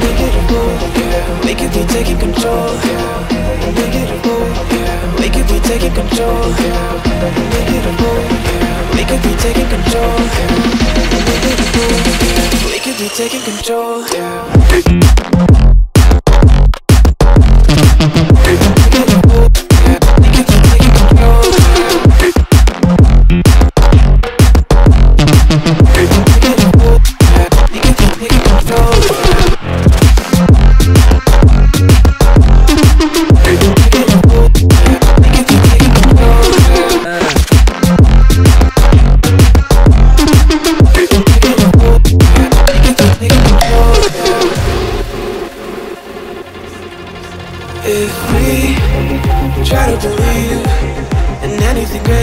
Negative bull, yeah. We could be taking control, yeah. Negative bull, yeah. We could be taking control, yeah. Negative bull, yeah. We could be taking control, yeah. Negative bull, yeah. We could be taking control, yeah.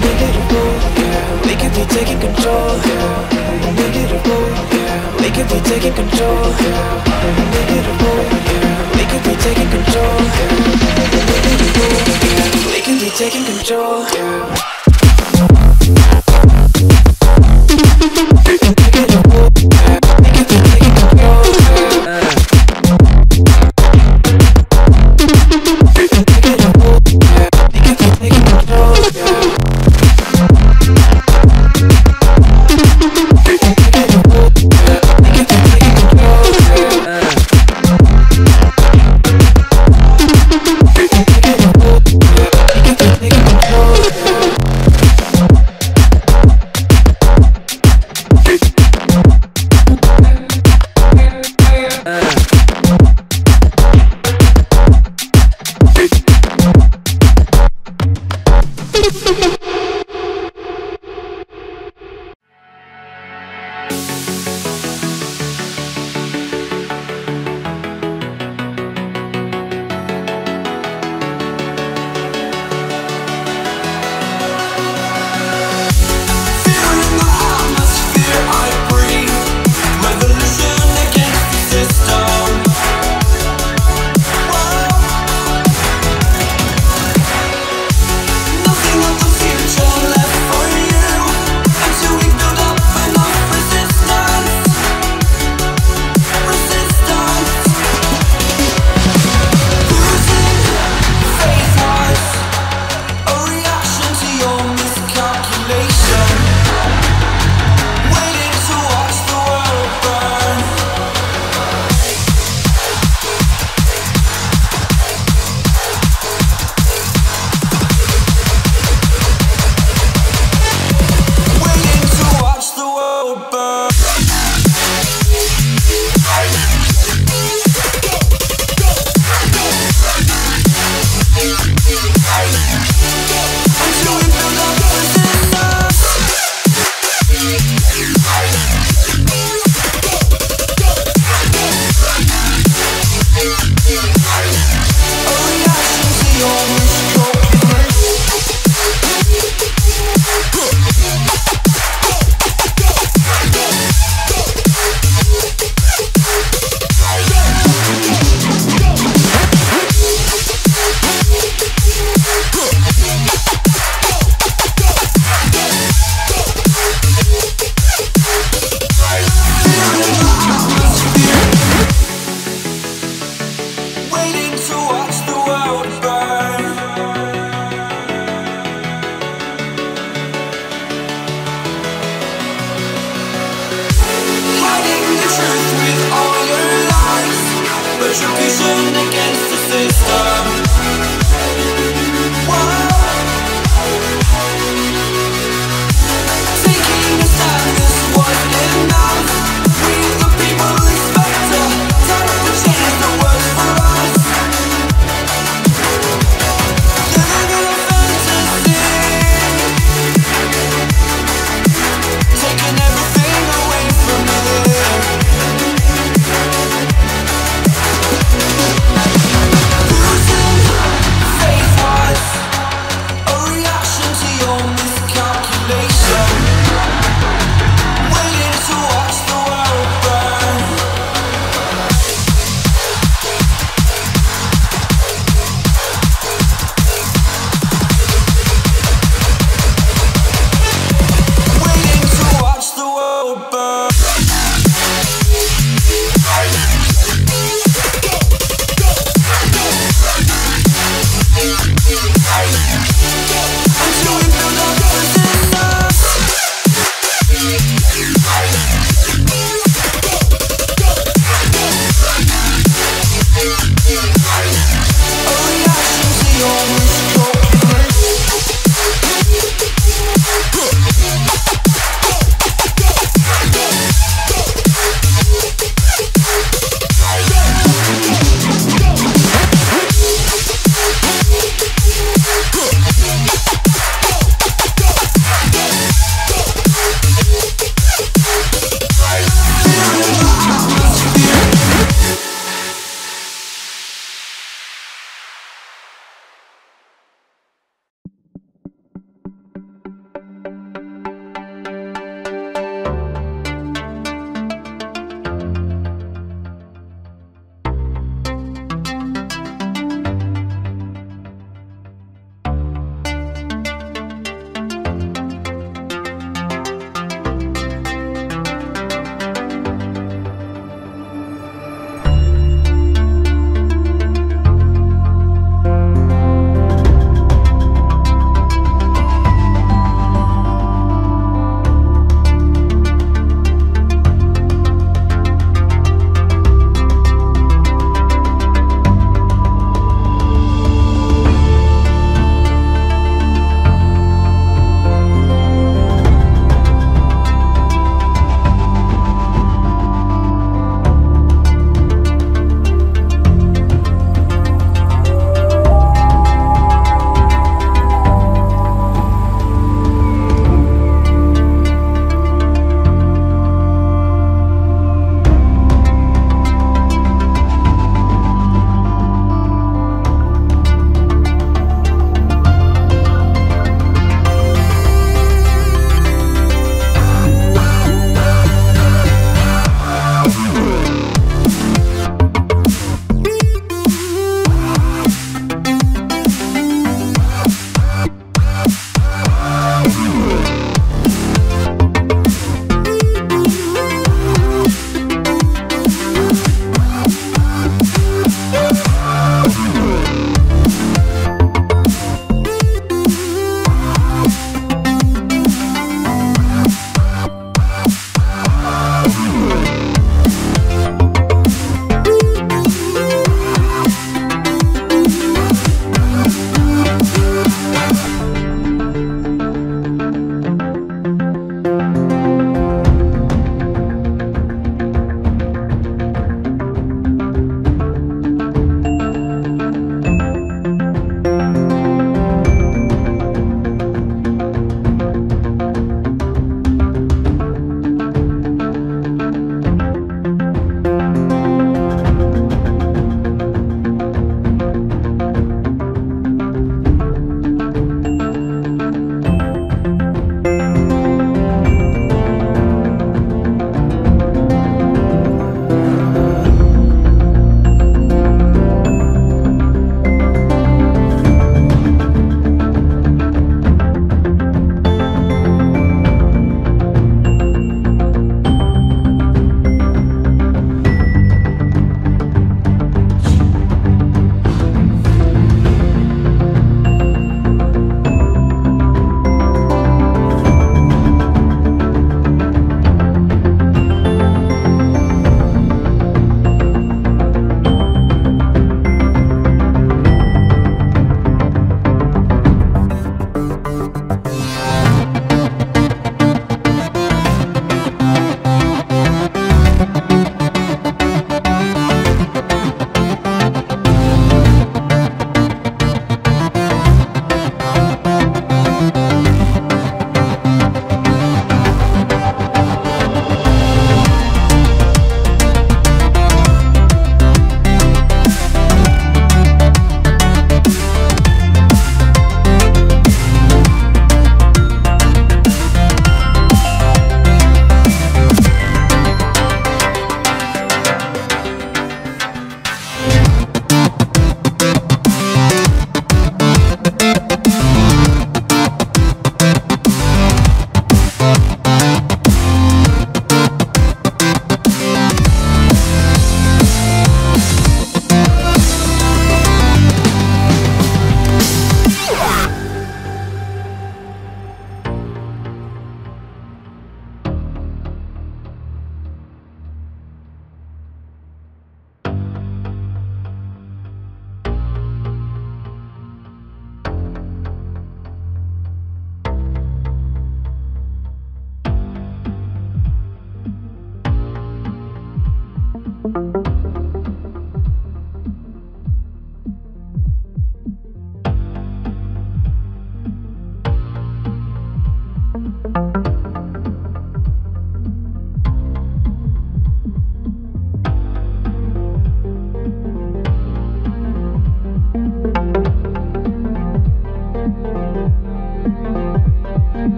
Negative bull, yeah. We could be taking control, yeah. Negative bull, yeah. We could be taking control, yeah. Negative bull, yeah. We could be taking control, yeah. Negative bull, yeah. We could be taking control, yeah. Negative yeah.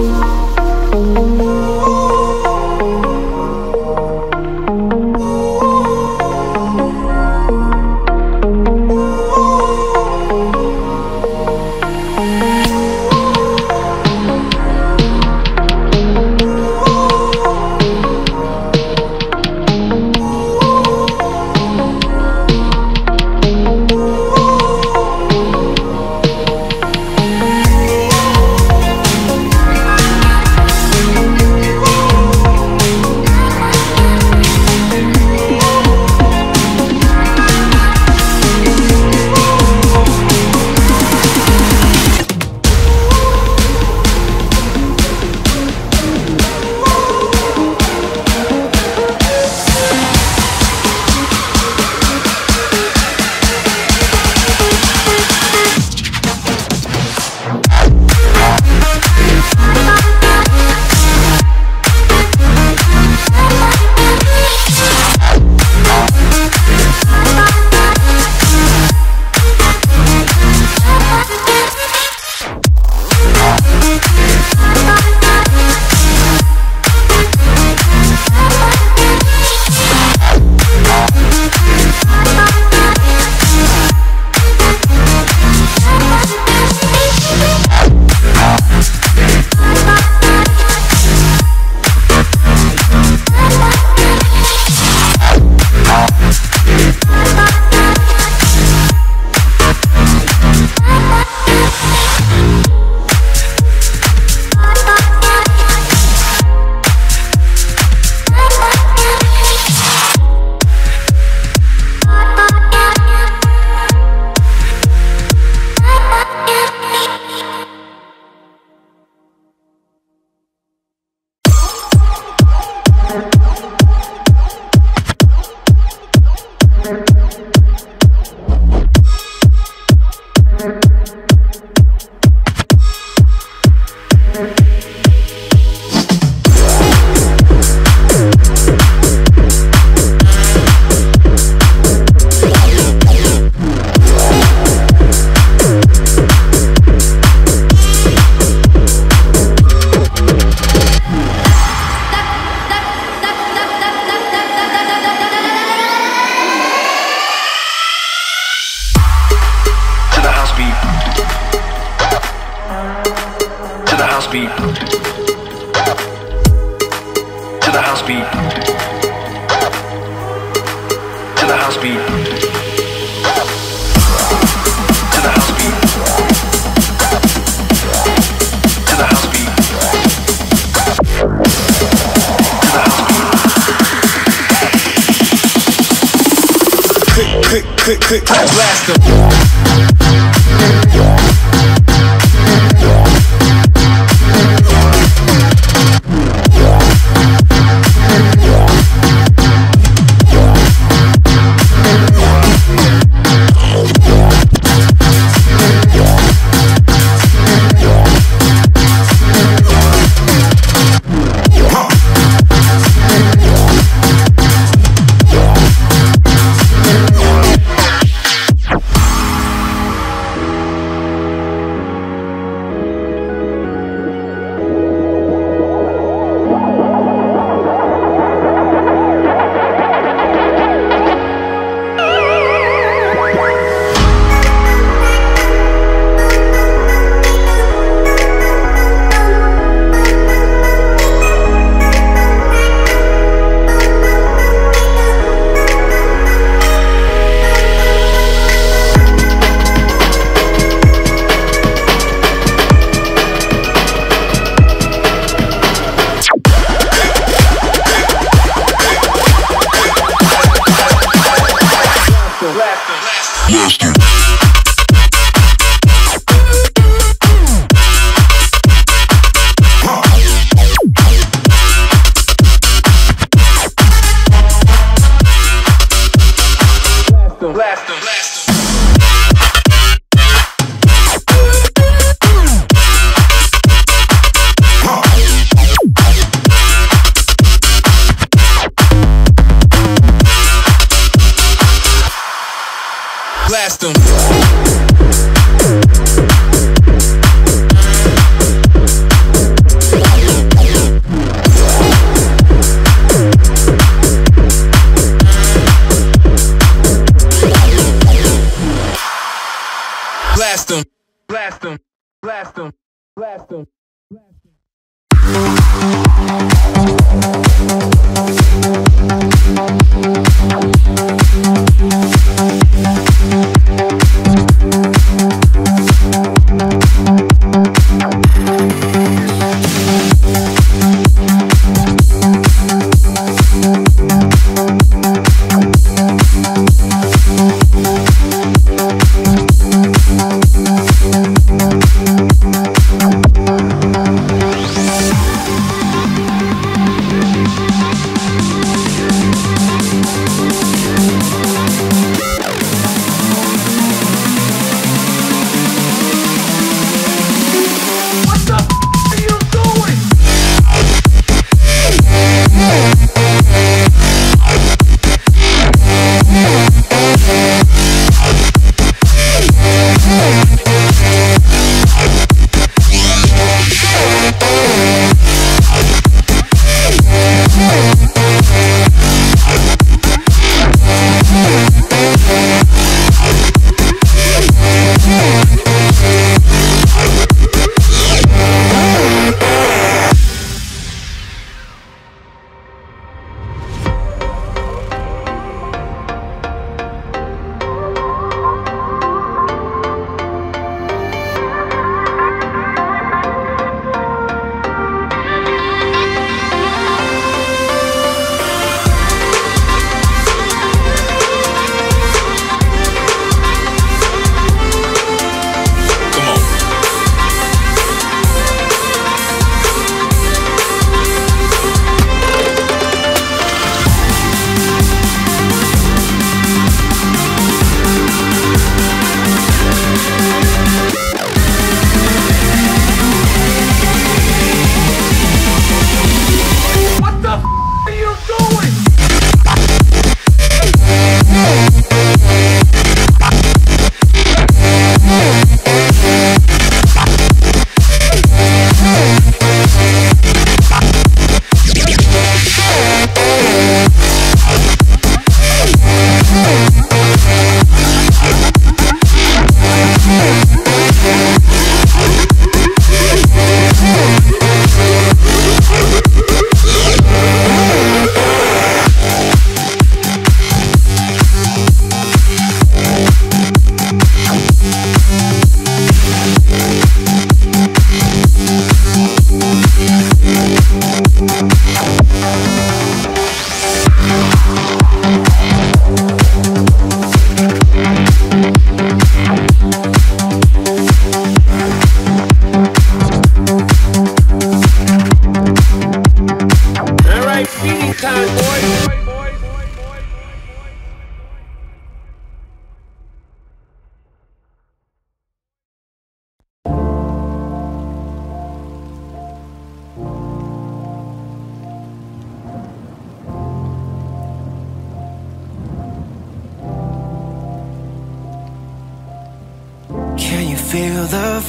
Música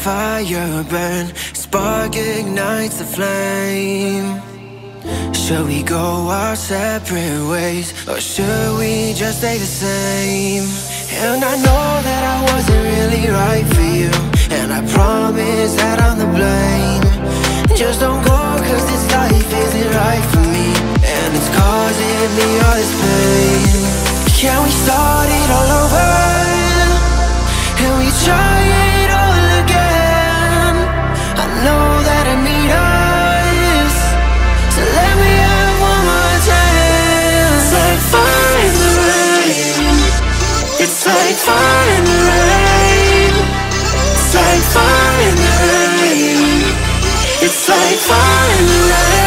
fire burn? Spark ignites the flame. Should we go our separate ways? Or should we just stay the same? And I know that I wasn't really right for you. And I promise that I'm the blame. Just don't go, cause this life isn't right for me. And it's causing me all this pain. Can we start it all over? And we try it It's like fire in the rain. It's like fire in the rain. It's like fire rain